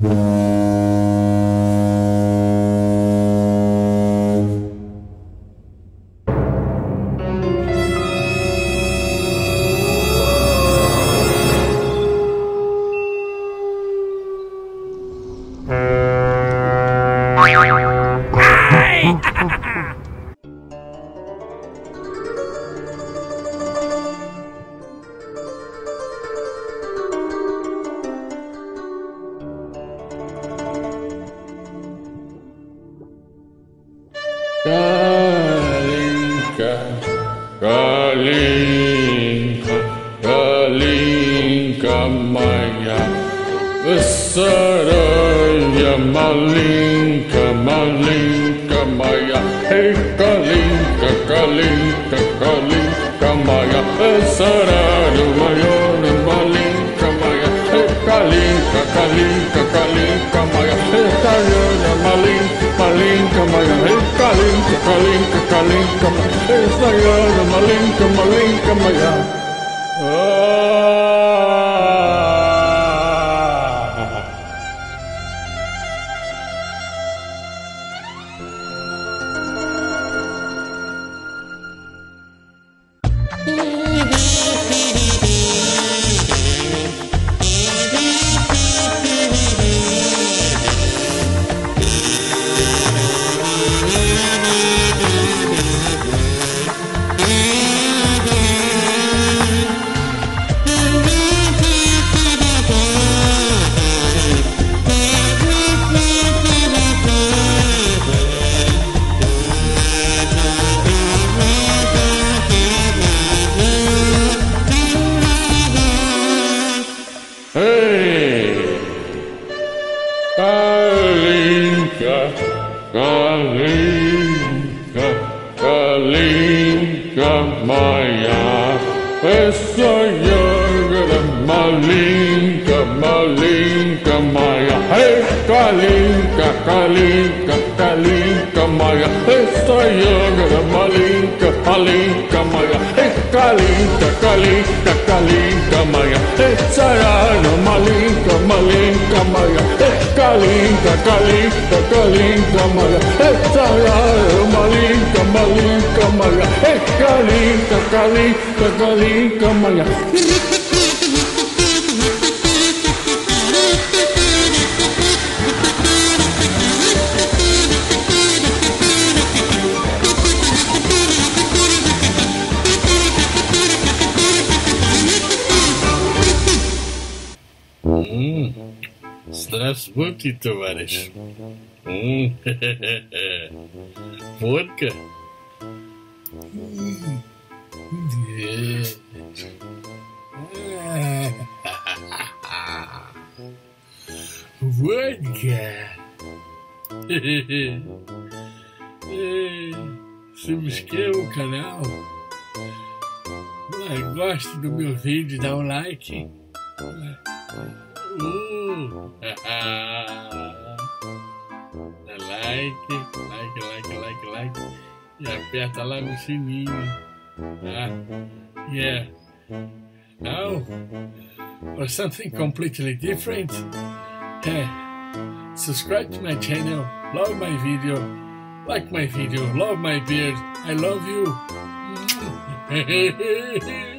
Kalinka, Maya. Saraya Malinka, Malinka Maya. Hey Kalinka, Kalinka, Kalinka Maya. Saraya Mayona Malinka Maya. Hey Kalinka, Kalinka, Kalinka Maya. Hey Saraya Malinka, Malinka Maya. Hey Kalinka, Kalinka, Kalinka Maya. Hey Saraya Malinka, Malinka Maya. Ah. Essa yoga Malinka, Malinka Maya. Hey, Kalinka, Kalinka, Kalinka Maya. Essa yoga Malinka, Malinka Maya. Hey, Kalinka, Kalinka, Kalinka calinca mala, es calinca, calinca, calinca mala, es salado, malinca, malinca mala, es calinca, calinca, calinca mala. Mm. Strasbourg e Tavares. Vodka. Hum. Yeah. Canal. Goste do meu vídeo, dá um like. Uh, Dá like, like, like, like, like. E aperta lá no sininho. Tá? Yeah. Now, for something completely different, eh, subscribe to my channel, love my video, like my video, love my beard, I love you.